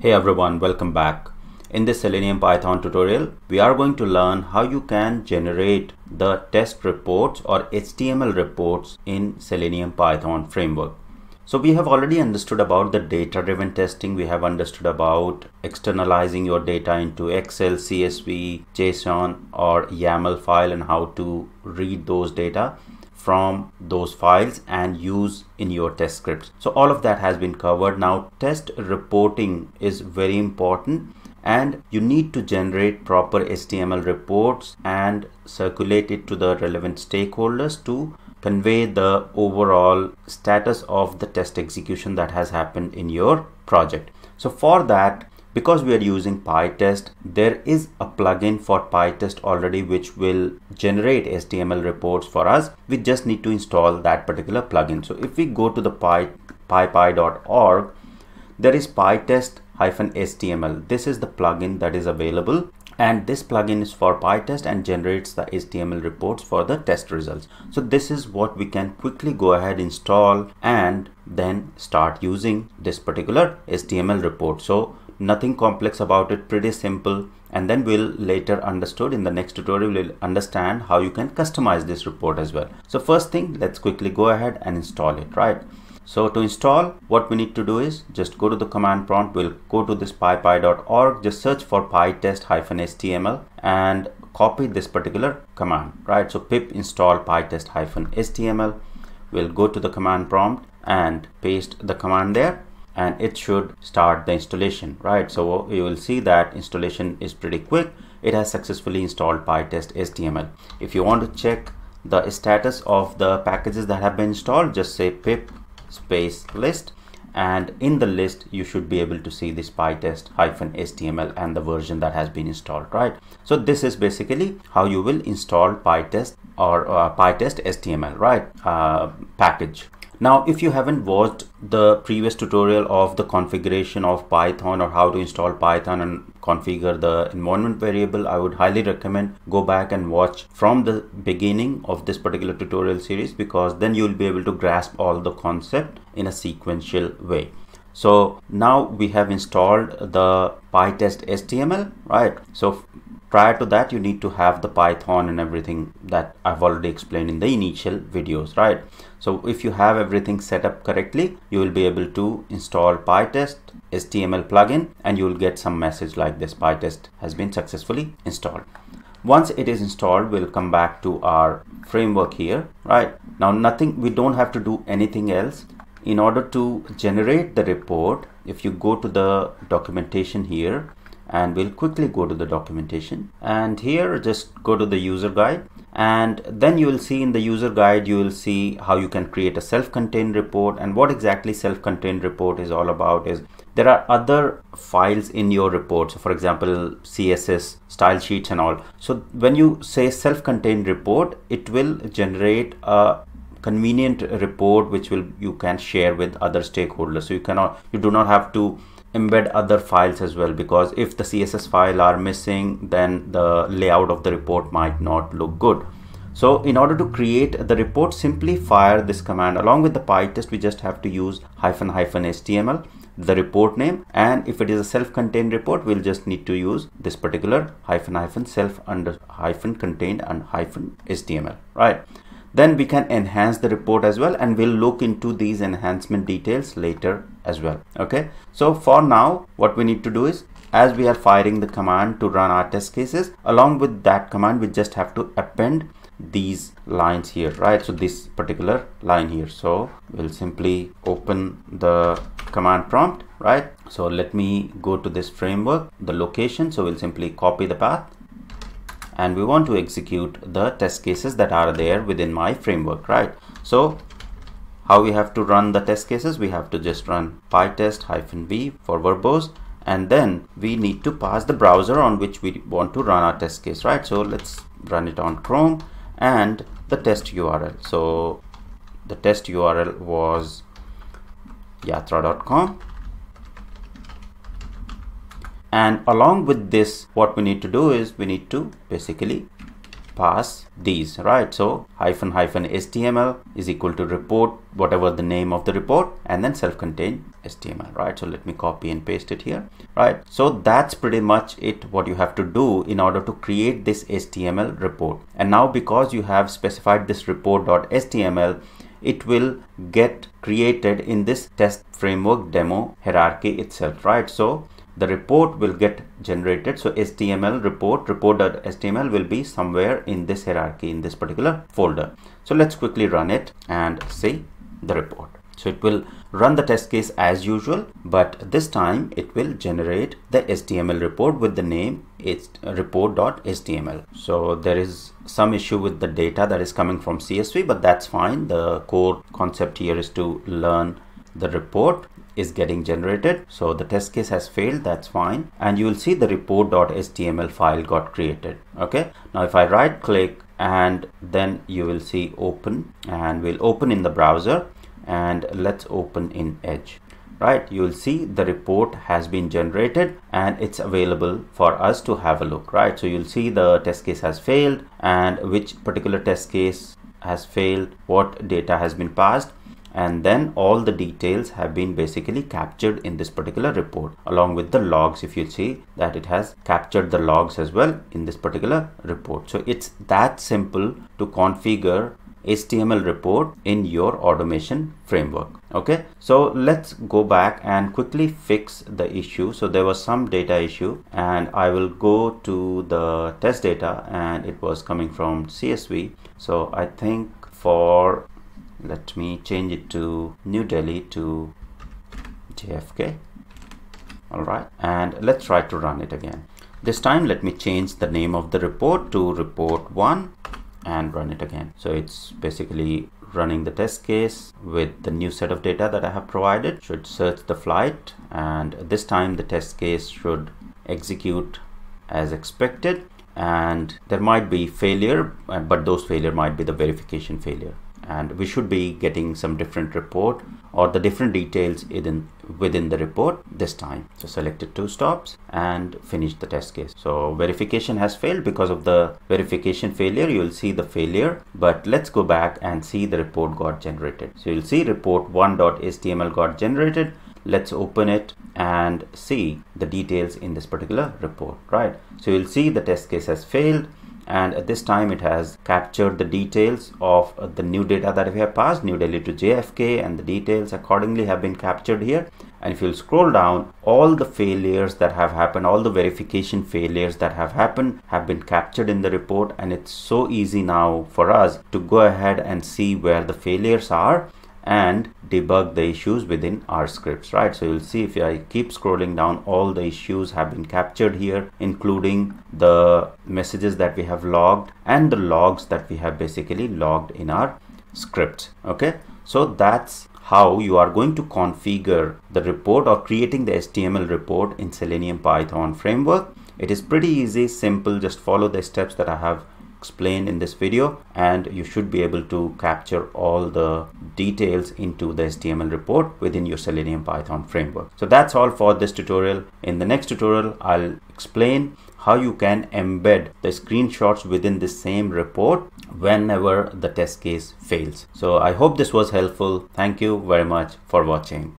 Hey everyone, welcome back. In this Selenium Python tutorial, we are going to learn how you can generate the test reports or HTML reports in Selenium Python framework. So we have already understood about the data driven testing. We have understood about externalizing your data into Excel, CSV, JSON or YAML file and how to read those data from those files and use in your test scripts. So all of that has been covered. Now test reporting is very important and you need to generate proper HTML reports and circulate it to the relevant stakeholders to convey the overall status of the test execution that has happened in your project. So for that because we are using PyTest, there is a plugin for PyTest already which will generate HTML reports for us. We just need to install that particular plugin. So if we go to the py, pypi.org, there is PyTest-HTML. This is the plugin that is available and this plugin is for PyTest and generates the HTML reports for the test results. So this is what we can quickly go ahead install and then start using this particular HTML report. So nothing complex about it pretty simple. And then we'll later understood in the next tutorial we'll understand how you can customize this report as well. So first thing let's quickly go ahead and install it right? So to install what we need to do is just go to the command prompt. We'll go to this pypi.org just search for pytest-html and copy this particular command right? So pip install pytest-html. We'll go to the command prompt and paste the command there and it should start the installation right? So you will see that installation is pretty quick. It has successfully installed pytest html if you want to check the status of the packages that have been installed just say pip space list and in the list you should be able to see this pytest hyphen html and the version that has been installed right? So this is basically how you will install pytest or uh, pytest html right uh, package now, if you haven't watched the previous tutorial of the configuration of Python or how to install Python and configure the environment variable, I would highly recommend go back and watch from the beginning of this particular tutorial series because then you'll be able to grasp all the concept in a sequential way. So now we have installed the PyTest HTML, right? So prior to that you need to have the python and everything that i've already explained in the initial videos right? So if you have everything set up correctly you will be able to install pytest html plugin and you will get some message like this pytest has been successfully installed. Once it is installed we'll come back to our framework here right? Now nothing we don't have to do anything else. In order to generate the report if you go to the documentation here and we'll quickly go to the documentation. And here just go to the user guide. And then you will see in the user guide you will see how you can create a self-contained report. And what exactly self-contained report is all about is there are other files in your report. So for example css style sheets and all. So when you say self-contained report it will generate a convenient report which will you can share with other stakeholders. So you cannot you do not have to embed other files as well because if the css file are missing then the layout of the report might not look good. So in order to create the report simply fire this command. Along with the pytest we just have to use hyphen hyphen html the report name. And if it is a self-contained report we'll just need to use this particular hyphen hyphen self under hyphen contained and hyphen html right then we can enhance the report as well and we'll look into these enhancement details later as well okay? So for now what we need to do is as we are firing the command to run our test cases along with that command we just have to append these lines here right? So this particular line here. So we'll simply open the command prompt right? So let me go to this framework the location. So we'll simply copy the path and we want to execute the test cases that are there within my framework right? So how we have to run the test cases? We have to just run pytest hyphen v for verbose. And then we need to pass the browser on which we want to run our test case right? So let's run it on chrome and the test url so the test url was yatra.com and along with this what we need to do is we need to basically pass these right? So hyphen hyphen html is equal to report whatever the name of the report and then self-contained html right? So let me copy and paste it here right? So that's pretty much it what you have to do in order to create this html report. And now because you have specified this report.html it will get created in this test framework demo hierarchy itself right? So the report will get generated. So html report report.html will be somewhere in this hierarchy in this particular folder. So let's quickly run it and see the report. So it will run the test case as usual but this time it will generate the html report with the name it's report.html so there is some issue with the data that is coming from csv but that's fine. The core concept here is to learn the report is getting generated. So the test case has failed. That's fine. And you will see the report.html file got created. Okay? Now if i right click and then you will see open and we'll open in the browser and let's open in edge. Right? You will see the report has been generated and it's available for us to have a look. Right? So you'll see the test case has failed and which particular test case has failed what data has been passed and then all the details have been basically captured in this particular report along with the logs if you see that it has captured the logs as well in this particular report so it's that simple to configure HTML report in your automation framework. Okay, so let's go back and quickly fix the issue. So there was some data issue and I will go to the test data and it was coming from CSV. So I think for let me change it to New Delhi to JFK. All right, and let's try to run it again. This time let me change the name of the report to report one and run it again. So it's basically running the test case with the new set of data that I have provided should search the flight and this time the test case should execute as expected and there might be failure uh, but those failure might be the verification failure and we should be getting some different report or the different details within within the report this time. So selected two stops and finish the test case. So verification has failed because of the verification failure. You will see the failure but let's go back and see the report got generated. So you'll see report 1.html got generated. Let's open it and see the details in this particular report right? So you'll see the test case has failed and at this time it has captured the details of the new data that we have passed New Delhi to JFK and the details accordingly have been captured here. And if you scroll down all the failures that have happened all the verification failures that have happened have been captured in the report. And it's so easy now for us to go ahead and see where the failures are and debug the issues within our scripts right? So you'll see if I keep scrolling down all the issues have been captured here including the messages that we have logged and the logs that we have basically logged in our scripts okay? So that's how you are going to configure the report or creating the HTML report in Selenium Python framework. It is pretty easy simple just follow the steps that I have explained in this video and you should be able to capture all the details into the HTML report within your Selenium Python framework. So that's all for this tutorial. In the next tutorial, I'll explain how you can embed the screenshots within the same report whenever the test case fails. So I hope this was helpful. Thank you very much for watching.